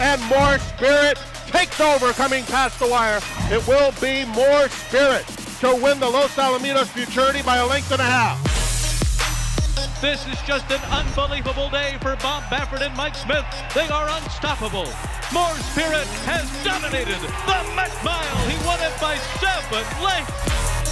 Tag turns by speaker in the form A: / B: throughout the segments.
A: and Mor Spirit takes over coming past the wire. It will be Mor Spirit to win the Los Alamitos Futurity by a length and a half.
B: This is just an unbelievable day for Bob Baffert and Mike Smith. They are unstoppable. Mor Spirit has dominated the Met Mile. He won it by seven lengths.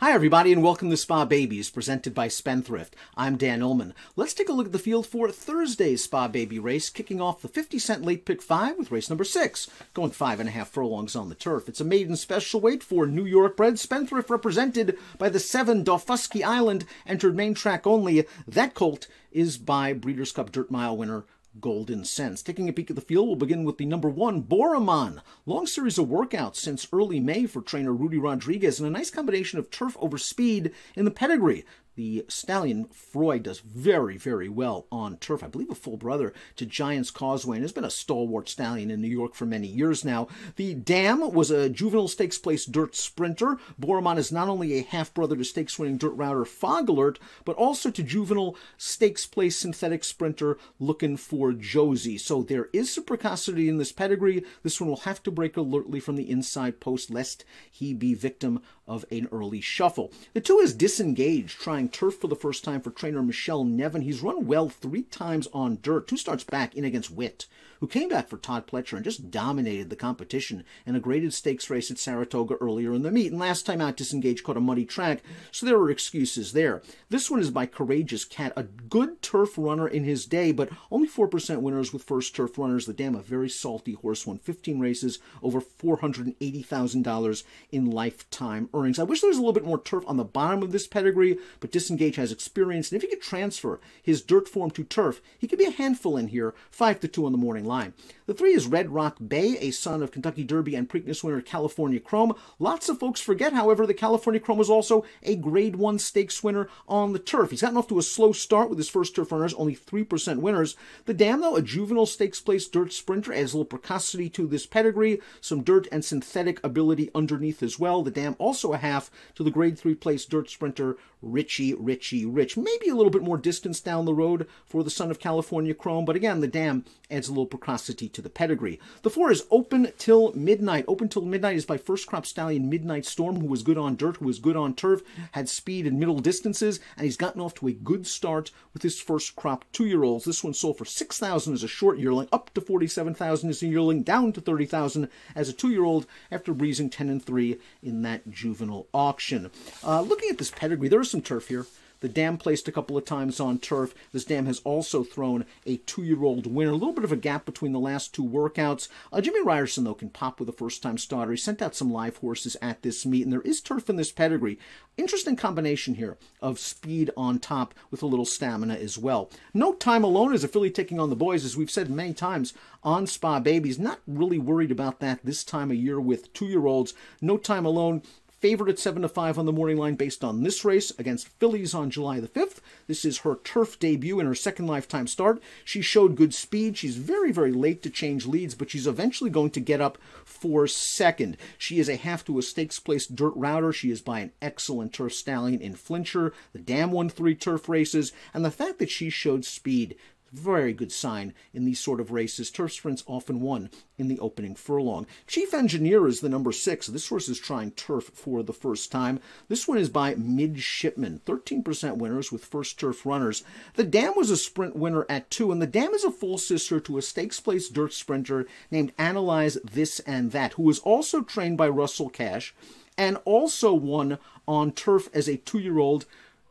C: Hi, everybody, and welcome to Spa Babies, presented by Spendthrift. I'm Dan Illman. Let's take a look at the field for Thursday's Spa Baby race, kicking off the 50 cent late pick five with race number six, going five and a half furlongs on the turf. It's a maiden special weight for New York bred Spendthrift, represented by the seven Daufuskie Island, entered main track only. That colt is by Breeders' Cup Dirt Mile winner Goldencents. Taking a peek at the field, we'll begin with the number one, Boraman. Long series of workouts since early May for trainer Rudy Rodriguez, and a nice combination of turf over speed in the pedigree. The stallion Freud does very, very well on turf. I believe a full brother to Giants Causeway and has been a stalwart stallion in New York for many years now. The Dam was a juvenile stakes place dirt sprinter. Boraman is not only a half brother to stakes winning dirt router Fog Alert, but also to juvenile stakes place synthetic sprinter looking for Josie. So there is some precocity in this pedigree. This one will have to break alertly from the inside post lest he be victim of an early shuffle. The two is disengaged, trying turf for the first time for trainer Michelle Nevin. He's run well three times on dirt, two starts back in against Wit, who came back for Todd Pletcher and just dominated the competition in a graded stakes race at Saratoga earlier in the meet. And last time out, Disengage caught a muddy track, so there were excuses there. This one is by Courageous Cat, a good turf runner in his day, but only 4% winners with first turf runners. The Dam, a very salty horse, won 15 races, over $480,000 in lifetime earnings. I wish there was a little bit more turf on the bottom of this pedigree, but Disengage has experience, and if he could transfer his dirt form to turf, he could be a handful in here, 5 to 2 on the morning line. The three is Red Rock Bay, a son of Kentucky Derby and Preakness winner California Chrome. Lots of folks forget, however, that California Chrome was also a Grade 1 stakes winner on the turf. He's gotten off to a slow start with his first turf runners, only 3% winners. The Dam, though, a juvenile stakes place dirt sprinter, adds a little precocity to this pedigree, some dirt and synthetic ability underneath as well. The Dam also a half to the Grade 3 place dirt sprinter Richie, Richie, Rich. Maybe a little bit more distance down the road for the son of California Chrome, but again, the Dam adds a little precocity to the pedigree. The four is Open Till Midnight. Open Till Midnight is by first crop stallion Midnight Storm, who was good on dirt, who was good on turf, had speed in middle distances, and he's gotten off to a good start with his first crop two year olds. This one sold for 6000 as a short yearling, up to 47000 as a yearling, down to 30000 as a two year old after breezing 10 and 3 in that juvenile auction. Uh, looking at this pedigree, there is some turf here. The dam placed a couple of times on turf. This dam has also thrown a two-year-old winner. A little bit of a gap between the last two workouts. Uh, Jimmy Ryerson, though, can pop with a first-time starter. He sent out some live horses at this meet, and there is turf in this pedigree. Interesting combination here of speed on top with a little stamina as well. No time alone is a filly taking on the boys, as we've said many times on Spa Babies. Not really worried about that this time of year with two-year-olds. No time alone favored at 7 to 5 on the morning line based on this race against fillies on July the 5th. This is her turf debut in her second lifetime start. She showed good speed. She's very, very late to change leads, but she's eventually going to get up for second. She is a half to a stakes place dirt router. She is by an excellent turf stallion in Flintshire. The Dam won three turf races, and the fact that she showed speed very good sign in these sort of races. Turf sprints often won in the opening furlong. Chief Engineer is the number six. This horse is trying turf for the first time. This one is by Midshipman. 13% winners with first turf runners. The Dam was a sprint winner at two, and the Dam is a full sister to a stakes place dirt sprinter named Analyze This and That, who was also trained by Russell Cash and also won on turf as a two year old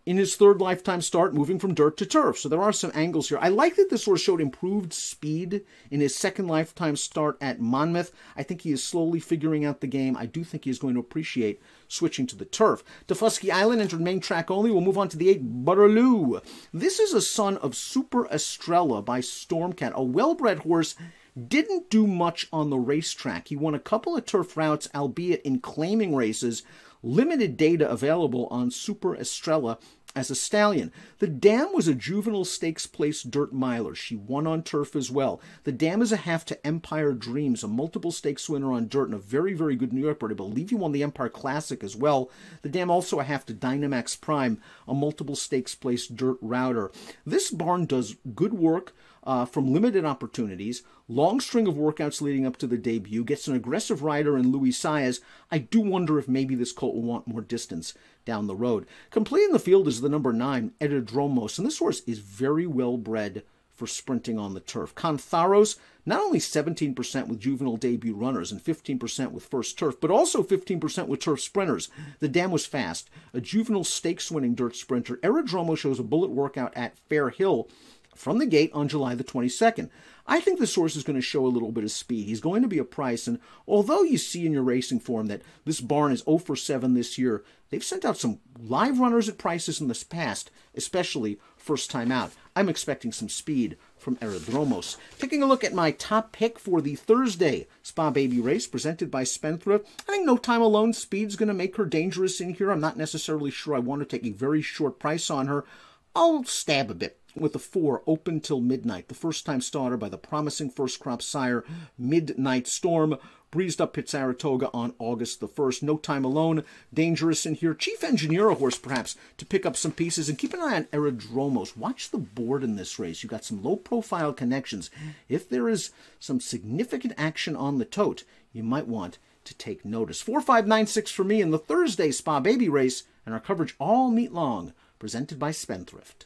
C: in his third lifetime start, moving from dirt to turf. So there are some angles here. I like that this horse showed improved speed in his second lifetime start at Monmouth. I think he is slowly figuring out the game. I do think he is going to appreciate switching to the turf. Daufuskie Island entered main track only. We'll move on to the eight, Butterloo. This is a son of Super Estrella by Stormcat, a well-bred horse didn't do much on the racetrack. He won a couple of turf routes, albeit in claiming races. Limited data available on Super Estrella as a stallion. The Dam was a juvenile stakes place dirt miler. She won on turf as well. The Dam is a half to Empire Dreams, a multiple stakes winner on dirt and a very, very good New York bird. I believe he won the Empire Classic as well. The Dam also a half to Dynamax Prime, a multiple stakes place dirt router. This barn does good work uh, from limited opportunities, long string of workouts leading up to the debut, gets an aggressive rider in Luis Saez. I do wonder if maybe this colt will want more distance down the road. Completing the field is the number nine, Aerodromos, and this horse is very well bred for sprinting on the turf. Cantharos, not only 17% with juvenile debut runners and 15% with first turf, but also 15% with turf sprinters. The dam was fast. A juvenile stakes winning dirt sprinter. Aerodromo shows a bullet workout at Fair Hill from the gate on July the 22nd. I think this horse is going to show a little bit of speed. He's going to be a price, and although you see in your racing form that this barn is 0 for 7 this year, they've sent out some live runners at prices in this past, especially first time out. I'm expecting some speed from Aerodromos. Taking a look at my top pick for the Thursday Spa Baby race presented by Spendthrift. I think no time alone speed's going to make her dangerous in here. I'm not necessarily sure I want to take a very short price on her. I'll stab a bit with the four open till midnight. The first time starter by the promising first crop sire, Midnight Storm, breezed up at Saratoga on August the 1st. No time alone, dangerous in here. Chief engineer a horse, perhaps, to pick up some pieces. And keep an eye on Aerodromos. Watch the board in this race. You've got some low profile connections. If there is some significant action on the tote, you might want to take notice. 4596 for me in the Thursday Spa Baby race, and our coverage all meet long, presented by Spendthrift.